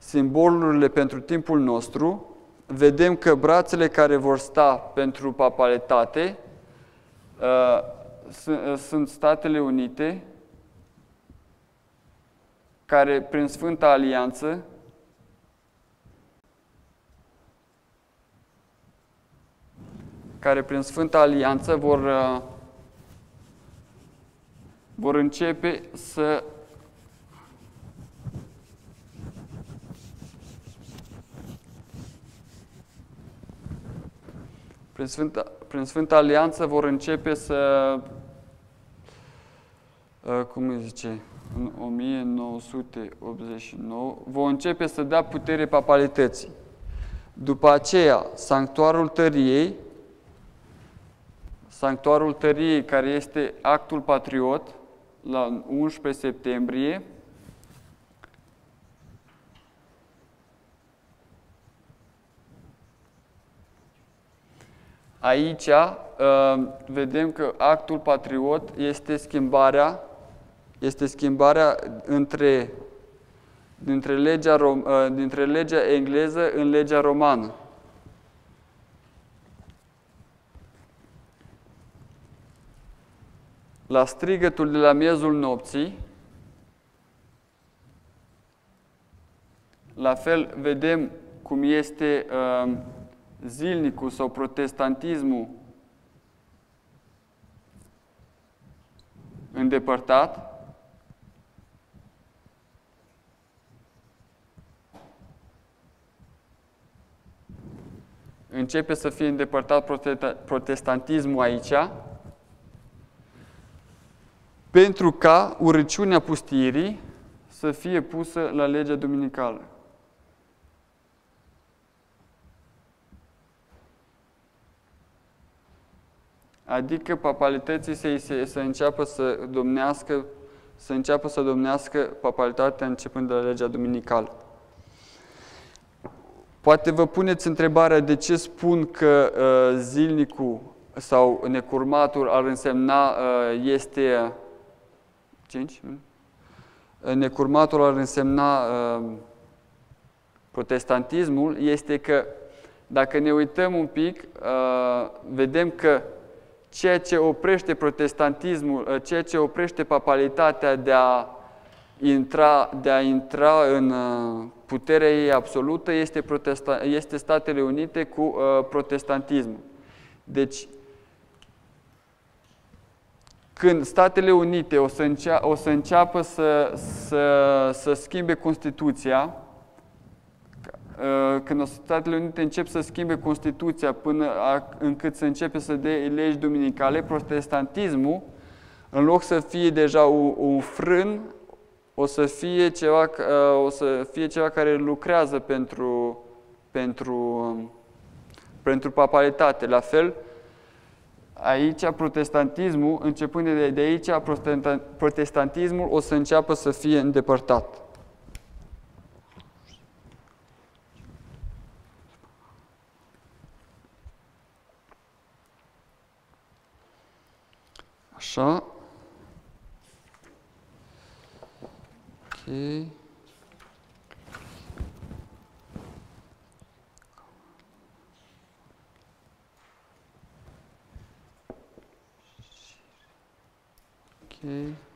simbolurile pentru timpul nostru, vedem că brațele care vor sta pentru papalitate uh, sunt Statele Unite, care prin Sfânta Alianță care prin Sfânta Alianță vor, uh, vor începe să prin Sfânta, prin Sfânta Alianță vor începe să, uh, cum îi zice, în 1989, vor începe să dea putere papalității. După aceea, sanctuarul tăriei, sanctuarul tăriei, care este actul patriot, la 11 septembrie, Aici uh, vedem că actul patriot este schimbarea este schimbarea între, dintre, legea, rom, uh, dintre legea engleză în legea romană. La strigătul de la miezul nopții, la fel vedem cum este uh, zilnicul sau protestantismul îndepărtat, începe să fie îndepărtat protestantismul aici, pentru ca urăciunea pustirii să fie pusă la legea duminicală. Adică papalității să, se, să înceapă să domnească, să înceapă să domnească papalitatea începând de la legea duminicală. Poate vă puneți întrebarea de ce spun că uh, zilnicul sau necurmatul ar însemna uh, este 5? Necurmatul ar însemna uh, protestantismul, este că dacă ne uităm un pic, uh, vedem că ceea ce oprește protestantismul, uh, ceea ce oprește papalitatea de a intra, de a intra în uh, puterea ei absolută este, protesta, este Statele Unite cu uh, protestantismul. Deci, când Statele Unite o să, încea, o să înceapă să, să, să schimbe Constituția, uh, când Statele Unite încep să schimbe Constituția până încât să începe să dea legi duminicale, protestantismul, în loc să fie deja un, un frân, o să fie ceva, uh, o să fie ceva care lucrează pentru, pentru, um, pentru papalitate. La fel, aici protestantismul, începând de, de aici, protestantismul o să înceapă să fie îndepărtat. Așa. Ok. Okay.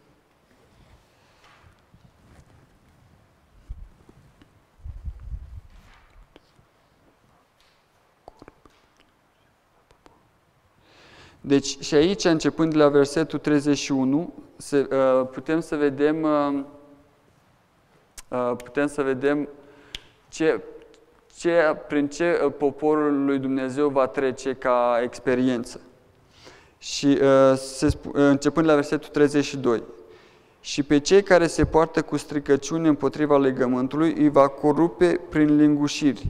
Deci și aici, începând de la versetul 31, se, uh, putem să vedem uh, uh, putem să vedem ce, ce, prin ce uh, poporul lui Dumnezeu va trece ca experiență. Și uh, se, uh, începând la versetul 32. Și pe cei care se poartă cu stricăciune împotriva legământului îi va corupe prin lingușiri.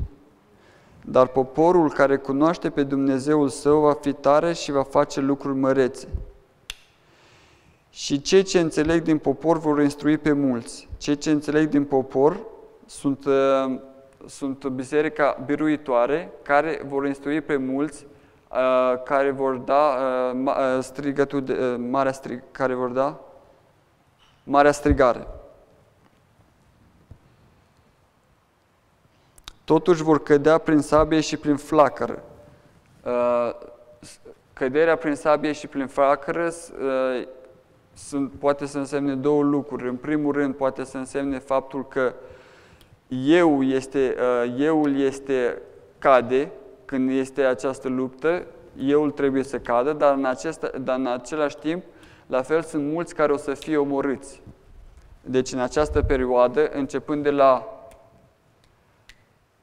Dar poporul care cunoaște pe Dumnezeul său va fi tare și va face lucruri mărețe. Și cei ce înțeleg din popor vor instrui pe mulți. Cei ce înțeleg din popor sunt, uh, sunt biserica biruitoare care vor instrui pe mulți, uh, care vor da uh, strigătul de, marea strig, care vor da marea strigare. Totuși vor cădea prin sabie și prin flacără. Căderea prin sabie și prin flacără sunt, poate să însemne două lucruri. În primul rând, poate să însemne faptul că eu este, uh, euul este cade când este această luptă, euul trebuie să cadă, dar în, acesta, dar în același timp, la fel sunt mulți care o să fie omorâți. Deci în această perioadă, începând de la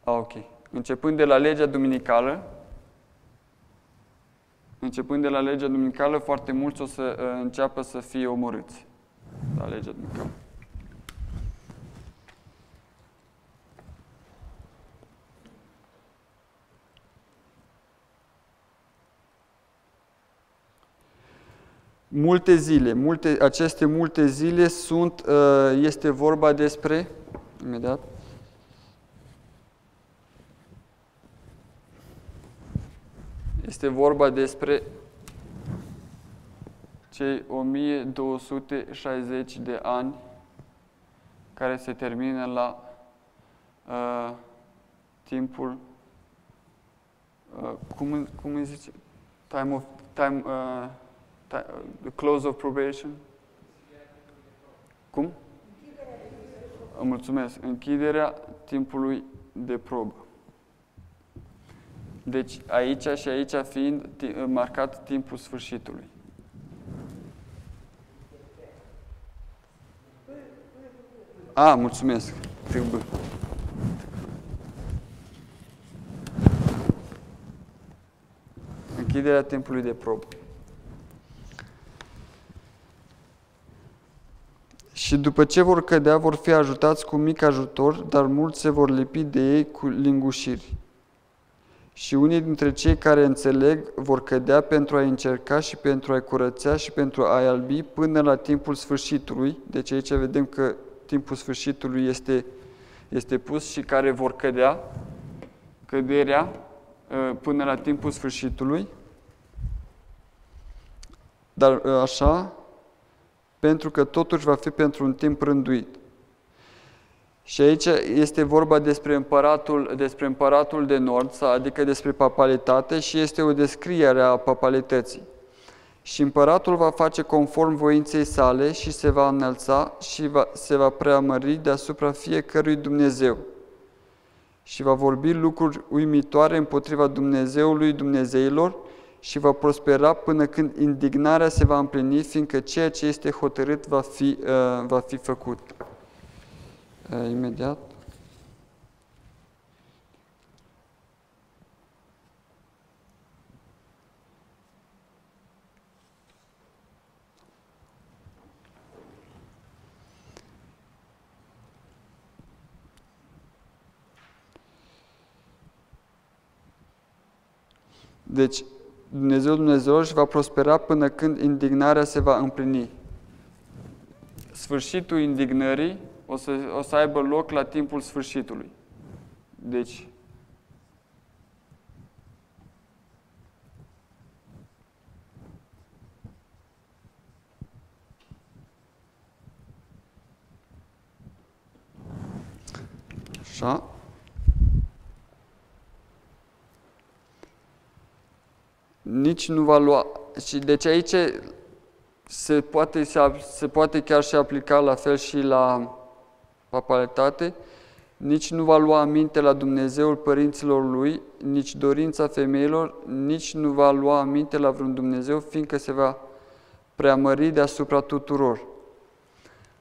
ah, ok. Începând de la legea duminicală, începând de la legea duminicală, foarte mulți o să uh, înceapă să fie omorâți la legea duminicală. Multe zile, multe, aceste multe zile sunt, uh, este vorba despre, imediat, Este vorba despre cei 1260 de ani care se termină la uh, timpul uh, cum, cum îi zice? Time of time, uh, time, uh, the close of probation? Cum? Mulțumesc. Închiderea timpului de probă. Deci aici și aici fiind marcat timpul sfârșitului. A, mulțumesc. B. Închiderea timpului de probă. Și după ce vor cădea, vor fi ajutați cu mic ajutor, dar mulți se vor lipi de ei cu lingușiri. Și unii dintre cei care înțeleg vor cădea pentru a încerca și pentru a-i curățea și pentru a-i albi până la timpul sfârșitului. Deci aici vedem că timpul sfârșitului este, este pus și care vor cădea, căderea ă, până la timpul sfârșitului. Dar ă, așa, pentru că totuși va fi pentru un timp rânduit. Și aici este vorba despre împăratul, despre împăratul de nord, adică despre papalitate și este o descriere a papalității. Și împăratul va face conform voinței sale și se va înălța și va, se va preamări deasupra fiecărui Dumnezeu. Și va vorbi lucruri uimitoare împotriva Dumnezeului Dumnezeilor și va prospera până când indignarea se va împlini, fiindcă ceea ce este hotărât va fi, uh, va fi făcut imediat. Deci, Dumnezeu Dumnezeu își va prospera până când indignarea se va împlini. Sfârșitul indignării o să, o să aibă loc la timpul sfârșitului. Deci, Așa. Nici nu va lua. Și deci aici se poate, se, se poate chiar și aplica la fel și la papalitate, nici nu va lua aminte la Dumnezeul părinților lui, nici dorința femeilor, nici nu va lua aminte la vreun Dumnezeu, fiindcă se va preamări deasupra tuturor.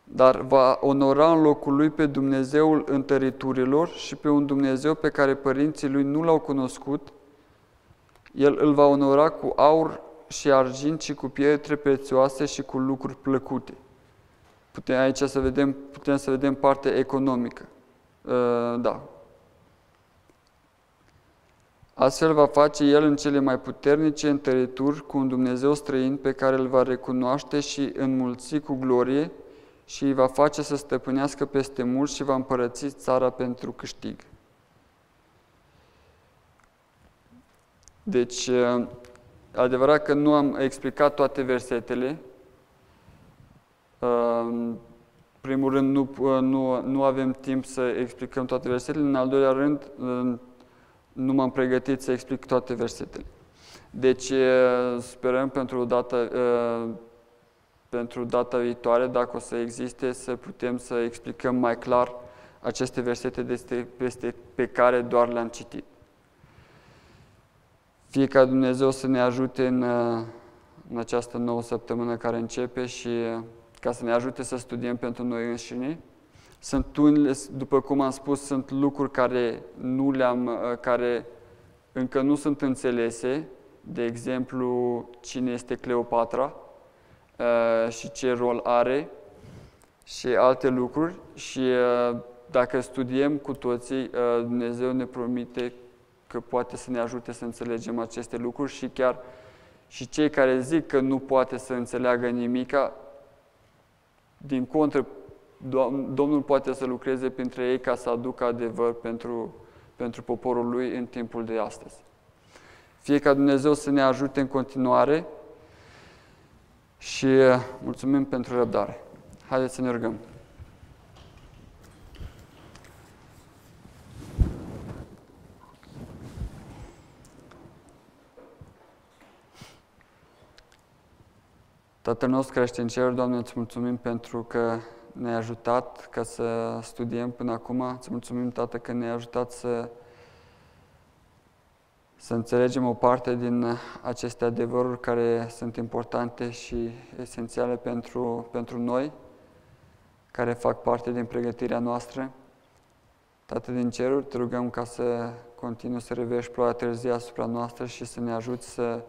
Dar va onora în locul lui pe Dumnezeul întăriturilor și pe un Dumnezeu pe care părinții lui nu l-au cunoscut. El îl va onora cu aur și argint și cu pietre prețioase și cu lucruri plăcute. Putem aici să vedem, putem să vedem partea economică. Uh, da. Astfel va face el în cele mai puternice întărituri cu un Dumnezeu străin pe care îl va recunoaște și înmulți cu glorie și îi va face să stăpânească peste mulți și va împărăți țara pentru câștig. Deci, uh, adevărat că nu am explicat toate versetele, uh, primul rând, nu, nu, nu avem timp să explicăm toate versetele. În al doilea rând, nu m-am pregătit să explic toate versetele. Deci, sperăm pentru data, pentru data viitoare, dacă o să existe, să putem să explicăm mai clar aceste versete peste, pe care doar le-am citit. Fie ca Dumnezeu să ne ajute în, în această nouă săptămână care începe și ca să ne ajute să studiem pentru noi înșine. Sunt unele, după cum am spus, sunt lucruri care, nu le-am, uh, care încă nu sunt înțelese, de exemplu, cine este Cleopatra uh, și ce rol are și alte lucruri și uh, dacă studiem cu toții, Dumnezeu ne promite că poate să ne ajute să înțelegem aceste lucruri și chiar și cei care zic că nu poate să înțeleagă nimica, din contră, Domnul poate să lucreze printre ei ca să aducă adevăr pentru, pentru poporul lui în timpul de astăzi. Fie ca Dumnezeu să ne ajute în continuare și mulțumim pentru răbdare. Haideți să ne rugăm. Tatăl nostru care ești în cer, Doamne, îți mulțumim pentru că ne-ai ajutat ca să studiem până acum. Îți mulțumim, Tată, că ne-ai ajutat să, să înțelegem o parte din aceste adevăruri care sunt importante și esențiale pentru, pentru noi, care fac parte din pregătirea noastră. Tată din ceruri, te rugăm ca să continui să revești ploaia târzie asupra noastră și să ne ajuți să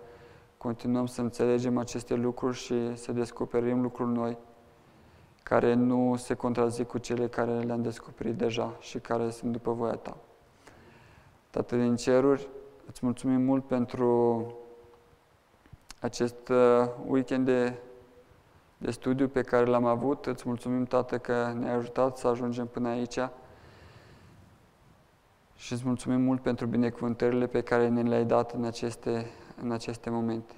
continuăm să înțelegem aceste lucruri și să descoperim lucruri noi care nu se contrazic cu cele care le-am descoperit deja și care sunt după voia Ta. Tată din ceruri, îți mulțumim mult pentru acest uh, weekend de, de studiu pe care l-am avut. Îți mulțumim, Tată, că ne-ai ajutat să ajungem până aici. Și îți mulțumim mult pentru binecuvântările pe care ne le-ai dat în aceste în aceste momente.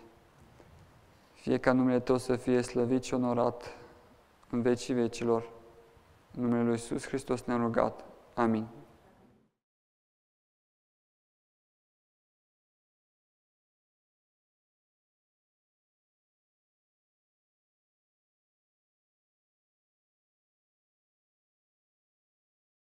Fie ca numele Tău să fie slăvit și onorat în vecii vecilor. În numele Lui Iisus Hristos ne-a rugat. Amin.